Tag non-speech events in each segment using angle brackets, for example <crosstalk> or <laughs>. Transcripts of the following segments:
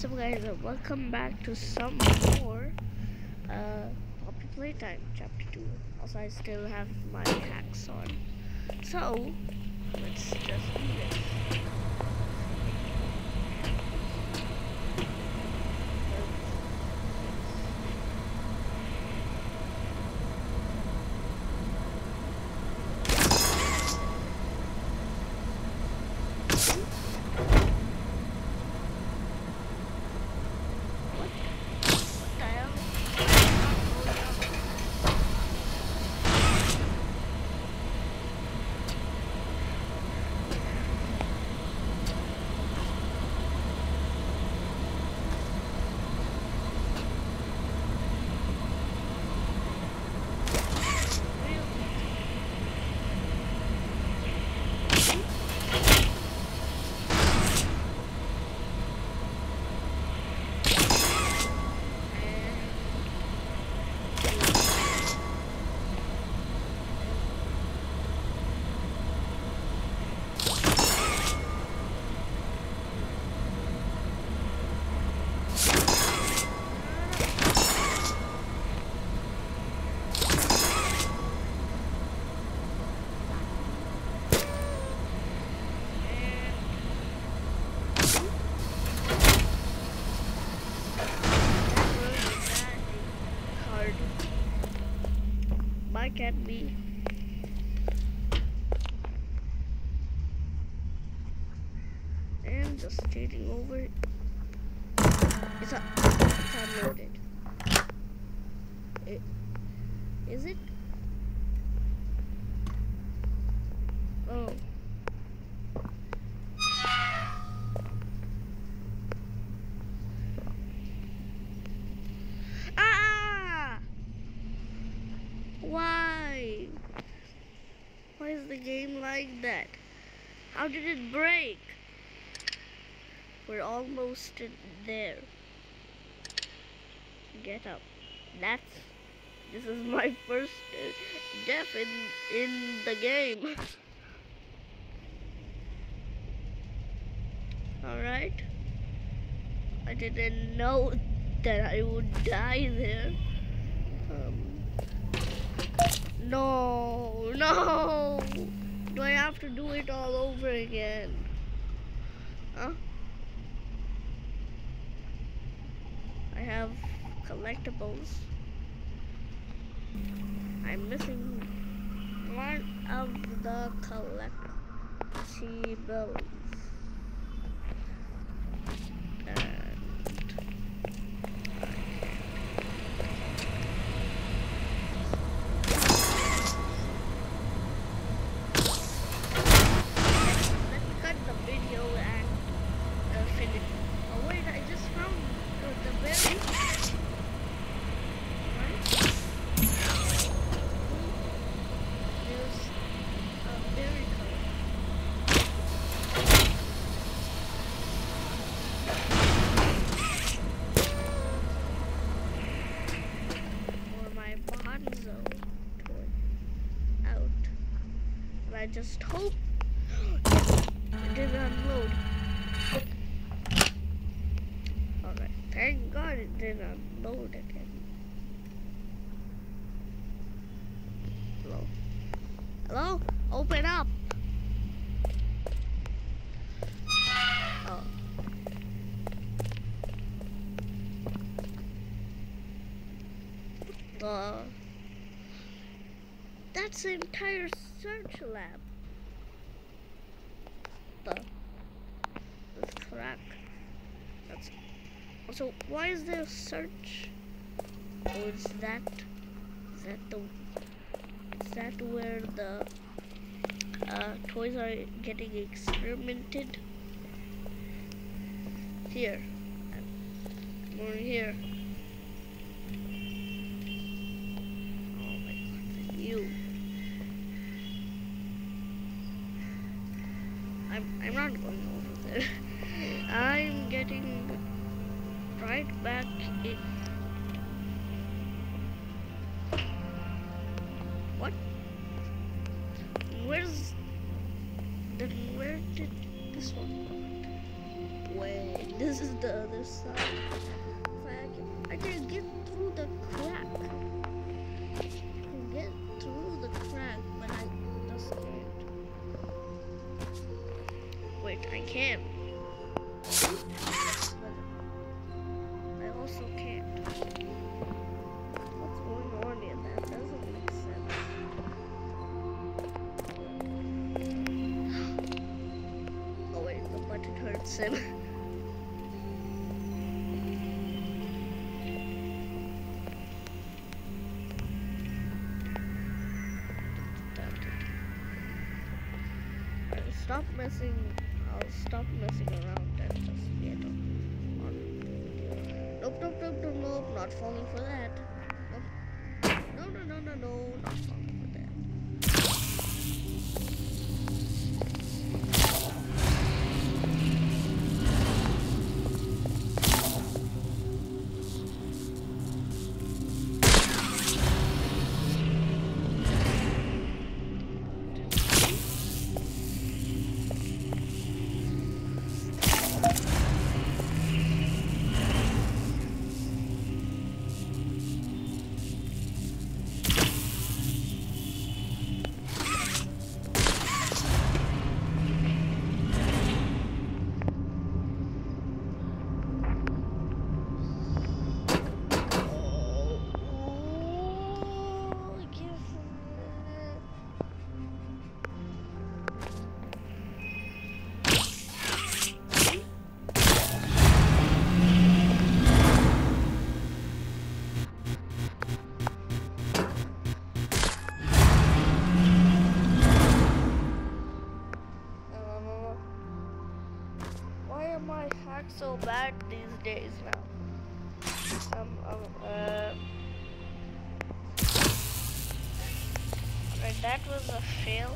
What's up guys and welcome back to some more uh Poppy Playtime Chapter 2. Also I still have my hacks on. So let's just do this. Why can't? And just changing over. It's, it's unloaded. It, is it? Like that? How did it break? We're almost there. Get up. That's. This is my first uh, death in in the game. <laughs> All right. I didn't know that I would die there. Um, no, no. Do I have to do it all over again? Huh? I have collectibles. I'm missing one of the collectibles. And Let me cut the video and uh, finish. Oh wait, I just found uh, the berry. Right? There's a berry color. For my Bunzo toy out. And I just hope it didn't unload. Alright, thank God it didn't unload again. That's the entire search lab. The, the crack. That's also why is there search? Oh, is that is that the is that where the uh, toys are getting experimented? Here, more here. Oh my god, you. Where's... Then where did this one... Wait, this is the other side. I can, I can get through the crack. person. Stop messing. I'll stop messing around and just get on. Nope, nope, nope, nope, nope. Not falling for that. Nope. No, no, no, no, no. Not falling for that. that was a fail.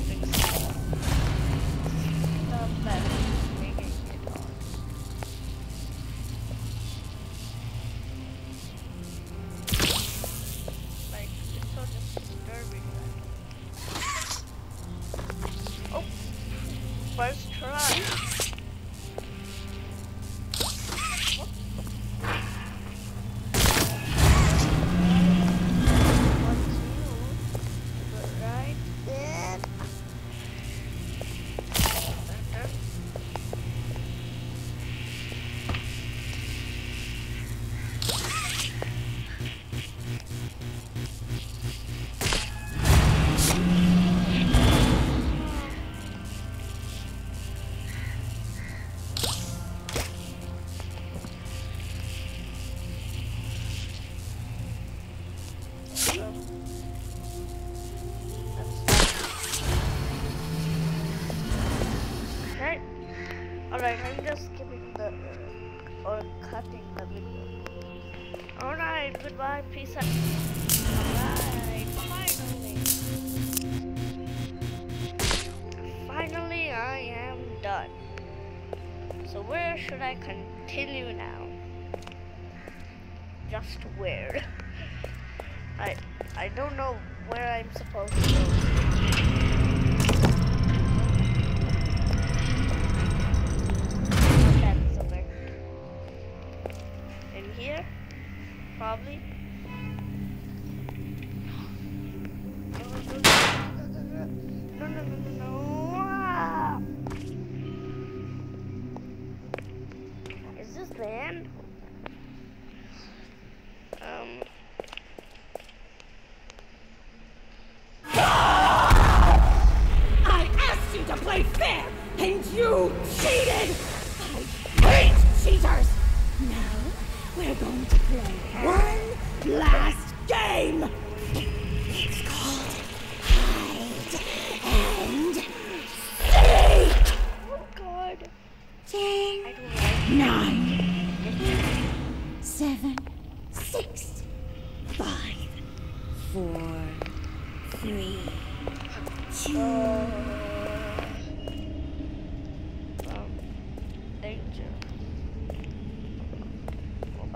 crafting. Um, Alright, goodbye, peace out. Alright, finally. Finally, I am done. So where should I continue now? Just where? I, I don't know where I'm supposed to go.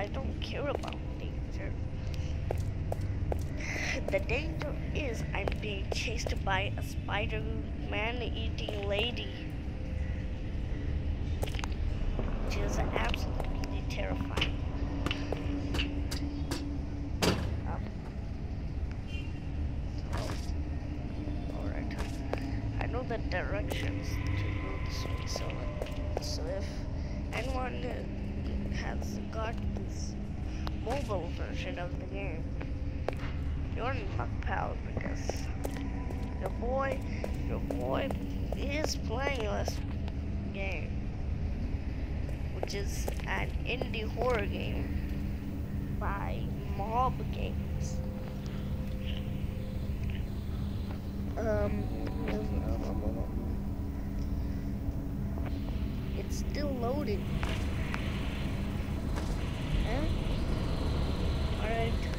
I don't care about danger. The danger is I'm being chased by a spider man-eating lady. Which is absolutely terrifying. Um, so, alright. I know the directions to go this way, so so if anyone has got this mobile version of the game, you're not pal because your boy, your boy is playing this game, which is an indie horror game by Mob Games. Um, it's still loading. Alright.